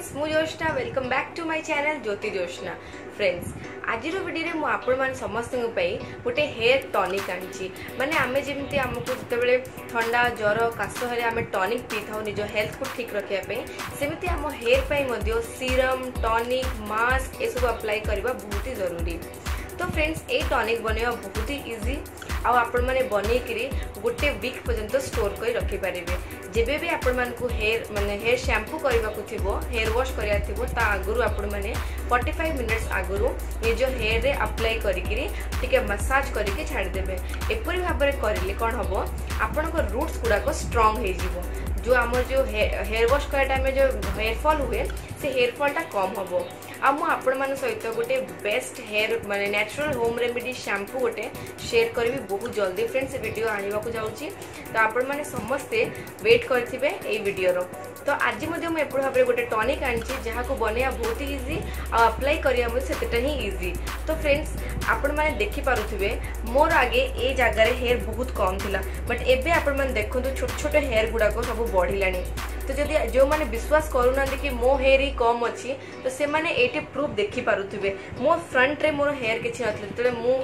friends मु Jyotna welcome back to my channel Jyoti Jyotna friends ଆଜିର ଭିଡ଼ିଓରେ ମୁଁ ଆପଣମାନେ ସମସ୍ତଙ୍କ ପାଇଁ ଗୋଟେ ହେୟାର ଟନିକ୍ ଆଣିଛି ମାନେ ଆମେ ଯେମିତି ଆମକୁ ଯେତେବେଳେ ଥଣ୍ଡା ଜ୍ୱର କାଶ ହେଲେ ଆମେ ଟନିକ୍ ପିଇଥାଉ ନିଜ ହେଲ୍ଥକୁ ଠିକ୍ ରଖିବା ପାଇଁ ସେମିତି ଆମ ହେୟାର ପାଇଁ ମଧ୍ୟ ସିରମ୍ ଟନିକ୍ ମାସ୍କ ଏସବୁ ଆପ୍ଲାଏ କରିବା ବହୁତ ହି ଜରୁରୀ তো ফ্রেন্ডস এই টনিক বনাইবা বহুত হি ইজি ଆଉ ଆପଣମାନେ ବନେଇକିରି ଗୋଟେ ୱିକ୍ ପର୍ଯ୍ୟନ୍ତ ଷ୍ଟୋର୍ କରି ରଖିପାରିବେ ଯେବେ ବି ଆପଣମାନଙ୍କୁ ହେୟାର ମାନେ ହେୟାର ଶ୍ୟାମ୍ପୁ କରିବାକୁ ଥିବ ହେୟାର ୱାଶ୍ କରିବାର ଥିବ ତା ଆଗରୁ ଆପଣମାନେ ଫର୍ଟି ଫାଇଭ୍ ମିନିଟ୍ସ ଆଗରୁ ନିଜ ହେୟାରରେ ଆପ୍ଲାଏ କରିକିରି ଟିକେ ମସାଜ କରିକି ଛାଡ଼ିଦେବେ ଏପରି ଭାବରେ କରିଲେ କ'ଣ ହେବ ଆପଣଙ୍କ ରୁଟ୍ସ ଗୁଡ଼ାକ ଷ୍ଟ୍ରଙ୍ଗ ହେଇଯିବ ଯେଉଁ ଆମର ଯେଉଁ ହେୟାର ୱାଶ୍ କରିବା ଟାଇମ୍ରେ ଯେଉଁ ହେୟାର ଫଲ୍ ହୁଏ ସେ ହେୟାର ଫଲ୍ଟା କମ୍ ହେବ ଆଉ ମୁଁ ଆପଣମାନଙ୍କ ସହିତ ଗୋଟେ ବେଷ୍ଟ ହେୟାର ମାନେ ନ୍ୟାଚୁରାଲ୍ ହୋମ୍ ରେମେଡ଼ି ଶ୍ୟାମ୍ପୁ ଗୋଟେ ସେୟାର କରିବି ବହୁତ ଜଲ୍ଦି ଫ୍ରେଣ୍ଡସ୍ ଏ ଭିଡ଼ିଓ ଆଣିବାକୁ ଯାଉଛି ତ ଆପଣମାନେ ସମସ୍ତେ ୱେଟ୍ କରିଥିବେ ଏଇ ଭିଡ଼ିଓର ତ ଆଜି ମଧ୍ୟ ମୁଁ ଏପଟ ଭାବରେ ଗୋଟେ ଟନିକ୍ ଆଣିଛି ଯାହାକୁ ବନେଇବା ବହୁତ ଇଜି ଆଉ ଆପ୍ଲାଏ କରିବା ମଧ୍ୟ ସେତେଟା ହିଁ ଇଜି ତ ଫ୍ରେଣ୍ଡସ୍ ଆପଣମାନେ ଦେଖିପାରୁଥିବେ ମୋର ଆଗେ ଏ ଜାଗାରେ ହେୟାର ବହୁତ କମ୍ ଥିଲା ବଟ୍ ଏବେ ଆପଣମାନେ ଦେଖନ୍ତୁ ଛୋଟ ଛୋଟ ହେୟାର ଗୁଡ଼ାକ ସବୁ ବଢ଼ିଲାଣି তো ଯଦି ଯେଉଁମାନେ ବିଶ୍ୱାସ କରୁନାହାନ୍ତି କି ମୋ ହେୟାର ହିଁ କମ୍ ଅଛି ତ ସେମାନେ ଏଇଠି ପ୍ରୁଫ୍ ଦେଖିପାରୁଥିବେ ମୋ ଫ୍ରଣ୍ଟରେ ମୋର ହେୟାର କିଛି ନଥିଲା ଯେତେବେଳେ ମୁଁ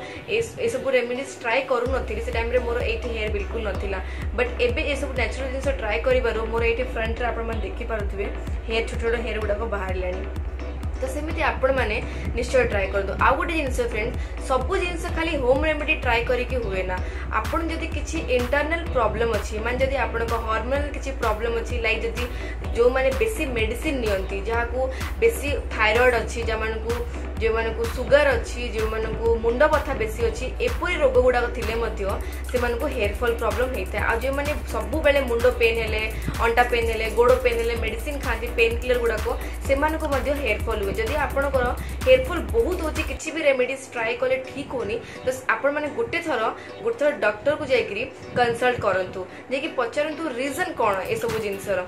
ଏସବୁ ରେମିଡ଼ିଜ୍ ଟ୍ରାଏ କରୁନଥିଲି ସେ ଟାଇମ୍ରେ ମୋର ଏଇଠି ହେୟାର ବିଲକୁଲ ନଥିଲା ବଟ୍ ଏବେ ଏସବୁ ନ୍ୟାଚୁରାଲ୍ ଜିନିଷ ଟ୍ରାଏ କରିବାରୁ ମୋର ଏଇଠି ଫ୍ରଣ୍ଟରେ ଆପଣମାନେ ଦେଖିପାରୁଥିବେ ହେୟାର ଛୋଟ ଛୋଟ ହେୟାର ଗୁଡ଼ାକ ବାହାରିଲାଣି ତ ସେମିତି ଆପଣମାନେ ନିଶ୍ଚୟ ଟ୍ରାଏ କରନ୍ତୁ ଆଉ ଗୋଟେ ଜିନିଷ ଫ୍ରେଣ୍ଡ ସବୁ ଜିନିଷ ଖାଲି ହୋମ୍ ରେମେଡ଼ି ଟ୍ରାଏ କରିକି ହୁଏ ନା ଆପଣ ଯଦି କିଛି ଇଣ୍ଟରନାଲ୍ ପ୍ରୋବ୍ଲେମ୍ ଅଛି ମାନେ ଯଦି ଆପଣଙ୍କ ହର୍ମୋନାଲ କିଛି ପ୍ରୋବ୍ଲେମ୍ ଅଛି ଲାଇକ୍ ଯଦି ଯେଉଁମାନେ ବେଶୀ ମେଡ଼ିସିନ୍ ନିଅନ୍ତି ଯାହାକୁ ବେଶୀ ଥାଇରଏଡ଼୍ ଅଛି ଯେଉଁମାନଙ୍କୁ ଯେଉଁମାନଙ୍କୁ ସୁଗାର ଅଛି ଯେଉଁମାନଙ୍କୁ ମୁଣ୍ଡ ବଥା ବେଶୀ ଅଛି ଏପରି ରୋଗ ଗୁଡ଼ାକ ଥିଲେ ମଧ୍ୟ ସେମାନଙ୍କୁ ହେୟାରଫଲ୍ ପ୍ରୋବ୍ଲେମ୍ ହେଇଥାଏ ଆଉ ଯେଉଁମାନେ ସବୁବେଳେ ମୁଣ୍ଡ ପେନ୍ ହେଲେ ଅଣ୍ଟା ପେନ୍ ହେଲେ ଗୋଡ଼ ପେନ୍ ହେଲେ ମେଡ଼ିସିନ୍ ଖାଆନ୍ତି ପେନ୍ କିଲର୍ ଗୁଡ଼ାକ ସେମାନଙ୍କୁ ମଧ୍ୟ ହେୟାରଫଲ୍ କରିବେ ଯଦି ଆପଣଙ୍କର ହେୟାରଫଲ୍ ବହୁତ ହେଉଛି କିଛି ବି ରେମେଡ଼ିଜ୍ ଟ୍ରାଏ କଲେ ଠିକ୍ ହେଉନି ତ ଆପଣମାନେ ଗୋଟେ ଥର ଗୋଟେ ଥର ଡକ୍ଟରକୁ ଯାଇକରି କନସଲ୍ଟ କରନ୍ତୁ ଯାଇକି ପଚାରନ୍ତୁ ରିଜନ୍ କ'ଣ ଏସବୁ ଜିନିଷର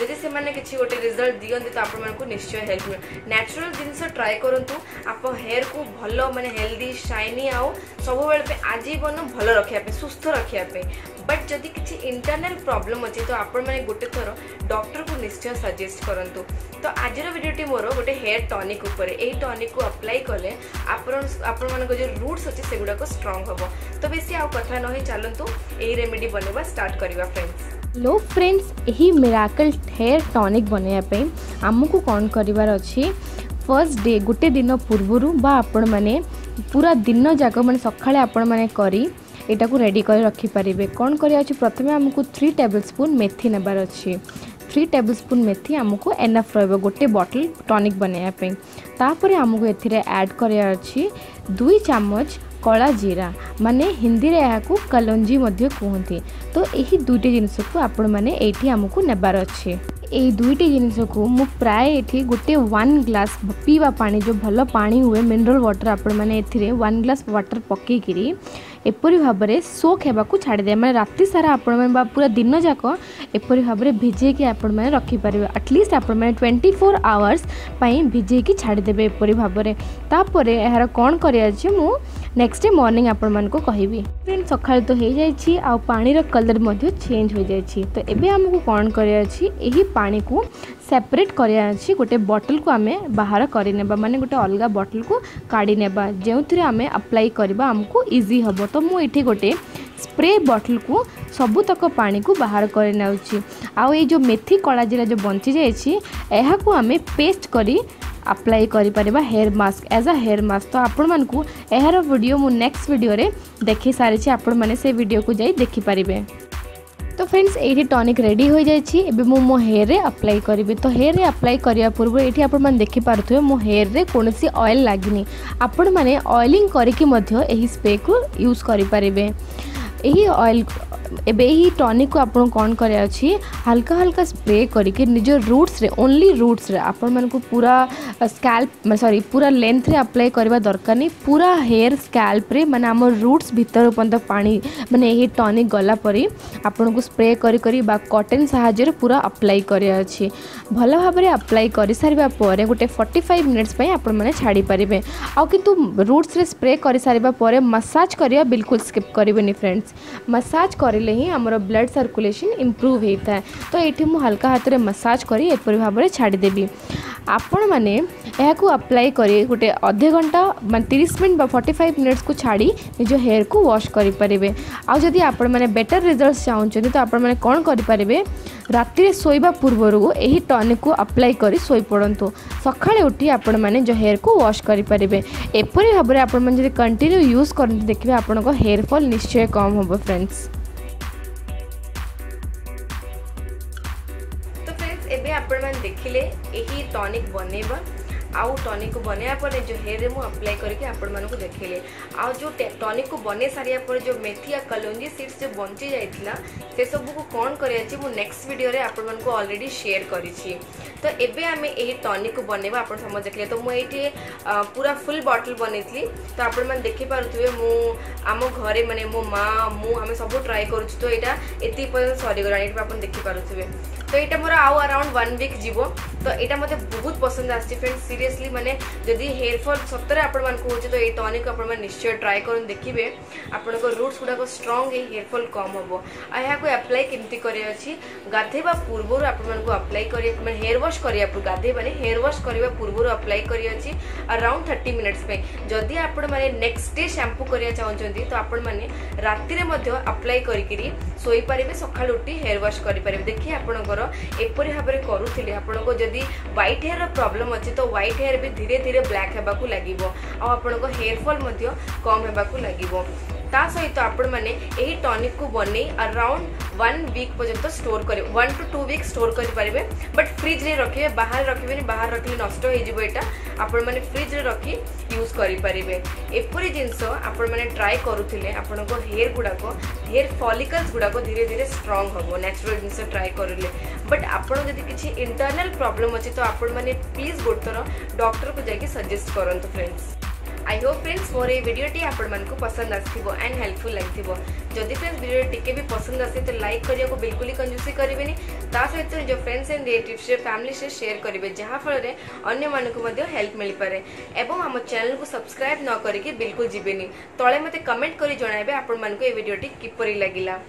ଯଦି ସେମାନେ କିଛି ଗୋଟେ ରିଜଲ୍ଟ ଦିଅନ୍ତି ତ ଆପଣମାନଙ୍କୁ ନିଶ୍ଚୟ ହେଲ୍ପ ମିଳିବ ନ୍ୟାଚୁରାଲ୍ ଜିନିଷ ଟ୍ରାଏ କରନ୍ତୁ ଆପଣ ହେୟାରକୁ ଭଲ ମାନେ ହେଲ୍ଦି ଶାଇନି ଆଉ ସବୁବେଳେ ପାଇଁ ଆଜୀବନ ଭଲ ରଖିବା ପାଇଁ ସୁସ୍ଥ ରଖିବା ପାଇଁ ବଟ୍ ଯଦି କିଛି ଇଣ୍ଟରନାଲ୍ ପ୍ରୋବ୍ଲେମ୍ ଅଛି ତ ଆପଣମାନେ ଗୋଟେ ଥର ଡକ୍ଟରକୁ ନିଶ୍ଚୟ ସଜେଷ୍ଟ କରନ୍ତୁ ତ ଆଜିର ଭିଡ଼ିଓଟି ମୋର ଗୋଟେ ହେୟାର টনিক উপরে এই টনিকু আপ্লাই কলে আপনার আপনার যে রুটস অছে সেগুলো স্ট্রং হব তো বেশি আউ কথা নহে চালু এই রেমেডি বনাইবা স্টার্ট করা ফ্রেন্ডস लो फ्रेंड्स यही मिराकल हेयर टॉनिक बनवाई आमको कौन करार अच्छी फर्स्ट डे गोटे दिन पूर्वर बा आपण मैंने पूरा दिन जाक मैंने सकाଳେ आपण मैंने करी ଏଇଟାକୁ ରେଡ଼ି କରି ରଖିପାରିବେ କ'ଣ କରିବା ଅଛି ପ୍ରଥମେ ଆମକୁ ଥ୍ରୀ ଟେବଲ୍ ସ୍ପୁନ୍ ମେଥି ନେବାର ଅଛି थ्री टेबल स्पून मेथी आमକୁ ଏନାଫ୍ ରହିବ ଗୋଟେ ବଟଲ୍ ଟନିକ୍ ବନେଇବା ପାଇଁ ତାପରେ ଆମକୁ ଏଥିରେ ଆଡ଼୍ କରିବାର ଅଛି ଦୁଇ ଚାମଚ କଳା ଜିରା ମାନେ ହିନ୍ଦୀରେ ଏହାକୁ କଲଞ୍ଜି ମଧ୍ୟ କୁହନ୍ତି ତ ଏହି ଦୁଇଟି ଜିନିଷକୁ ଆପଣମାନେ ଏଇଠି ଆମକୁ ନେବାର ଅଛି ଏଇ ଦୁଇଟି ଜିନିଷକୁ ମୁଁ ପ୍ରାୟ ଏଠି ଗୋଟେ ୱାନ୍ ଗ୍ଲାସ୍ ପିଇବା ପାଣି ଯେଉଁ ଭଲ ପାଣି ହୁଏ ମିନେରାଲ୍ ୱାଟର୍ ଆପଣମାନେ ଏଥିରେ ୱାନ୍ ଗ୍ଲାସ୍ ୱାଟର୍ ପକାଇକିରି ଏପରି ଭାବରେ ସୋକ୍ ହେବାକୁ ଛାଡ଼ିଦେବେ ମାନେ ରାତି ସାରା ଆପଣମାନେ ବା ପୁରା ଦିନ ଯାକ ଏପରି ଭାବରେ ଭିଜେଇକି ଆପଣମାନେ ରଖିପାରିବେ ଆଟଲିଷ୍ଟ ଆପଣମାନେ ଟ୍ୱେଣ୍ଟି ଫୋର୍ ଆୱାର୍ସ ପାଇଁ ଭିଜେଇକି ଛାଡ଼ିଦେବେ ଏପରି ଭାବରେ ତାପରେ ଏହାର କ'ଣ କରିଆଛି ମୁଁ ନେକ୍ସଟ ଡେ ମର୍ଣ୍ଣିଂ ଆପଣମାନଙ୍କୁ କହିବି ଫ୍ରେଣ୍ଡ ସକାଳେ ତ ହୋଇଯାଇଛି ଆଉ ପାଣିର କଲର୍ ମଧ୍ୟ ଚେଞ୍ଜ ହୋଇଯାଇଛି ତ ଏବେ ଆମକୁ କ'ଣ କରିବାର ଅଛି ଏହି ପାଣିକୁ ସେପାରେଟ୍ କରିବାର ଅଛି ଗୋଟେ ବଟଲ୍କୁ ଆମେ ବାହାର କରିନେବା ମାନେ ଗୋଟେ ଅଲଗା ବଟଲ୍କୁ କାଢ଼ିନେବା ଯେଉଁଥିରେ ଆମେ ଆପ୍ଲାଏ କରିବା ଆମକୁ ଇଜି ହେବ ତ ମୁଁ ଏଠି ଗୋଟେ ସ୍ପ୍ରେ ବଟଲ୍କୁ ସବୁତକ ପାଣିକୁ ବାହାର କରି ନେଉଛି ଆଉ ଏଇ ଯେଉଁ ମେଥି କଳା ଜିରା ଯେଉଁ ବଞ୍ଚିଯାଇଛି ଏହାକୁ ଆମେ ପେଷ୍ଟ କରି ଆପ୍ଲାଏ କରିପାରିବା hair mask as a hair mask ତ ଆପଣମାନଙ୍କୁ ଏହାର ଭିଡ଼ିଓ ମୁଁ ନେକ୍ସଟ ଭିଡ଼ିଓରେ ଦେଖାଇ ସାରିଛି ଆପଣମାନେ ସେ ଭିଡ଼ିଓକୁ ଯାଇ ଦେଖିପାରିବେ ତ ଫ୍ରେଣ୍ଡସ୍ ଏଇଠି ଟନିକ୍ ରେଡ଼ି ହୋଇଯାଇଛି ଏବେ ମୁଁ ମୋ ହେୟାରରେ ଆପ୍ଲାଏ କରିବି ତ ହେୟାରରେ ଆପ୍ଲାଏ କରିବା ପୂର୍ବରୁ ଏଇଠି ଆପଣମାନେ ଦେଖିପାରୁଥିବେ ମୋ ହେୟାରରେ କୌଣସି ଅଏଲ୍ ଲାଗିନି ଆପଣମାନେ ଅଏଲିଂ କରିକି ମଧ୍ୟ ଏହି ସ୍ପ୍ରେକୁ ୟୁଜ୍ କରିପାରିବେ ଏହି ଅଏଲ୍ ଏବେ ଏହି ଟନିକ୍କୁ ଆପଣ କ'ଣ କରିବାର ଅଛି ହାଲକା ହାଲକା ସ୍ପ୍ରେ କରିକି ନିଜ ରୁଟ୍ସରେ ଓନ୍ଲି ରୁଟ୍ସରେ ଆପଣମାନଙ୍କୁ ପୁରା ସ୍କାଲ୍ପ ସରି ପୁରା ଲେନ୍ଥରେ ଆପ୍ଲାଏ କରିବା ଦରକାର ନାହିଁ ପୁରା ହେୟାର ସ୍କାଲ୍ପରେ ମାନେ ଆମ ରୁଟ୍ସ ଭିତର ପର୍ଯ୍ୟନ୍ତ ପାଣି ମାନେ ଏହି ଟନିକ୍ ଗଲା ପରେ ଆପଣଙ୍କୁ ସ୍ପ୍ରେ କରି କରି ବା କଟେନ୍ ସାହାଯ୍ୟରେ ପୁରା ଆପ୍ଲାଏ କରିବାର ଅଛି ଭଲ ଭାବରେ ଆପ୍ଲାଏ କରିସାରିବା ପରେ ଗୋଟେ ଫର୍ଟି ଫାଇଭ୍ ମିନିଟ୍ସ ପାଇଁ ଆପଣମାନେ ଛାଡ଼ିପାରିବେ ଆଉ କିନ୍ତୁ ରୁଟ୍ସରେ ସ୍ପ୍ରେ କରିସାରିବା ପରେ ମସାଜ କରିବା ବିଲକୁଲ ସ୍କିପ୍ କରିବେନି ଫ୍ରେଣ୍ଡସ୍ ମସାଜ କରି मारे ही आम ब्लड सर्कुलेसन इम्प्रुव होता है तो ये मुझे मुझका हाथ में मसाज करपर भाव छाड़देवी आपण मैने अप्लाई कर गोटे अध घंटा मैं तीस मिनट फर्टी फाइव मिनिट्स को छाड़ी निज हेयर को वॉश करेंगे आदि आपण मैंने बेटर रिजल्ट चाहते तो आपण मैंने कौन करेंगे राति में शोवा पूर्वर यह टनिक को अप्लाई कर शपड़ सका उठी आपण मैंने हेयर को वॉश करेंगे एपरी भाव में आप कंटिन्यू यूज करते देखिए आपण हेयरफल निश्चय कम हो फ्रेंड्स ରଖିଲେ ଏହି ଟନିକ୍ ବନେଇବା ଆଉ ଟନିକ୍କୁ ବନେଇବା ପରେ ଯେଉଁ ହେୟାର୍ରେ ମୁଁ ଆପ୍ଲାଏ କରିକି ଆପଣମାନଙ୍କୁ ଦେଖେଇଲି ଆଉ ଯେଉଁ ଟନିକ୍କୁ ବନେଇ ସାରିବା ପରେ ଯେଉଁ ମେଥି ଆଉ କଲୋଞ୍ଜି ସିଡ୍ସ ଯେଉଁ ବଞ୍ଚି ଯାଇଥିଲା ସେସବୁକୁ କ'ଣ କରାଯାଇଛି ମୁଁ ନେକ୍ସଟ ଭିଡ଼ିଓରେ ଆପଣମାନଙ୍କୁ ଅଲରେଡ଼ି ସେୟାର କରିଛି ତ ଏବେ ଆମେ ଏହି ଟନିକ୍କୁ ବନେଇବା ଆପଣ ସମସ୍ତେ ଦେଖିଲେ ତ ମୁଁ ଏଇଠି ପୁରା ଫୁଲ୍ ବଟଲ୍ ବନେଇଥିଲି ତ ଆପଣମାନେ ଦେଖିପାରୁଥିବେ ମୁଁ ଆମ ଘରେ ମାନେ ମୋ ମା ମୁଁ ଆମେ ସବୁ ଟ୍ରାଏ କରୁଛୁ ତ ଏଇଟା ଏତିକି ପର୍ଯ୍ୟନ୍ତ ସରିଗଲାଣି ଏଇଟା ଆପଣ ଦେଖିପାରୁଥିବେ তো এটা মোর আউ আরাউন্ড ওয়ান উইক যাব তো এটা মতো বহু পসন্দ আসছে ফ্রেন্ড সিরিয়সলি মানে যদি হেয়ার ফল সত্যি আপনার হচ্ছে তো এই টনিক আপনার নিশ্চয় ট্রাই করুন দেখবে আপনার রুটস গুড়া স্ট্রং এই হেয়ার ফল কম হব আর এপ্লাই কমিটি করে অছি গাধেবা পূর্ব আপনার আপ্লাই করে মানে হেয়ার ওয়াশ করা মানে হেয়ার ওয়াশ করা পূর্ব আপ্লাই করে অছি আরাউন্ড থার্টি মিনিটস পাই যদি আপনার মানে নেক্সট ডে শ্যাম্পু করা চাহুন তো আপনার মানে রাতে মধ্যে আপ্লাই করি শোপারে সকাল উঠি হেয়ার ওয়াশ করে দেখি আপনার ମାନଙ୍କର ଏପରି ଭାବରେ କରୁଥିଲେ ଆପଣଙ୍କ ଯଦି ହ୍ୱାଇଟ୍ ହେୟାର୍ର ପ୍ରୋବ୍ଲେମ୍ ଅଛି ତ ହ୍ୱାଇଟ୍ ହେୟାର୍ ବି ଧୀରେ ଧୀରେ ବ୍ଲାକ୍ ହେବାକୁ ଲାଗିବ ଆଉ ଆପଣଙ୍କ ହେୟାର୍ ଫଲ୍ ମଧ୍ୟ କମ୍ ହେବାକୁ ଲାଗିବ ତା ସହିତ ଆପଣମାନେ ଏହି ଟନିକ୍କୁ ବନେଇ ଆରାଉଣ୍ଡ ୱାନ୍ ୱିକ୍ ପର୍ଯ୍ୟନ୍ତ ଷ୍ଟୋର୍ କରିବେ one to two week store କରିପାରିବେ ବଟ୍ ଫ୍ରିଜ୍ରେ ରଖିବେ ବାହାରେ ରଖିବେନି ବାହାରେ ରଖିଲେ ନଷ୍ଟ ହୋଇଯିବ ଏଇଟା ଆପଣମାନେ ଫ୍ରିଜ୍ରେ ରଖି ୟୁଜ୍ କରିପାରିବେ ଏପରି ଜିନିଷ ଆପଣମାନେ ଟ୍ରାଏ କରୁଥିଲେ ଆପଣଙ୍କ ହେୟାର୍ ଗୁଡ଼ାକ ହେୟାର୍ ଫଲିକଲ୍ସ ଗୁଡ଼ାକ ଧୀରେ ଧୀରେ ଷ୍ଟ୍ରଙ୍ଗ ହେବ ନ୍ୟାଚୁରାଲ୍ ଜିନିଷ ଟ୍ରାଏ କରିଲେ ବଟ୍ ଆପଣ ଯଦି କିଛି ଇଣ୍ଟରନାଲ୍ ପ୍ରୋବ୍ଲେମ୍ ଅଛି ତ ଆପଣମାନେ ପ୍ଲିଜ୍ ଗୋଟେ ଥର ଡକ୍ଟରକୁ ଯାଇକି ସଜେଷ୍ଟ କରନ୍ତୁ ଫ୍ରେଣ୍ଡସ୍ आई होप फ्रेंड्स मोर ये भिडटी आपंक पसंद आंड एंड हेल्पफुल लगे जदि फ्रेंड्स भिडियो टी भी पसंद आसे तो लाइक करने को बिल्कुल ही कंजूसी करेंगे सहित निज फ्रेंड्स एंड रिलेटिव्स फैमिली से सेयर करेंगे जहाँफल अगर हेल्प मिल पाए और आम चैनल को सब्सक्राइब न करके बिल्कुल जीवन तले मत कमेंट कर जन आपण भिडटी किपर लगला